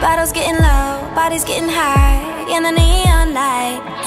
Bottles getting low, bodies getting high in the neon light.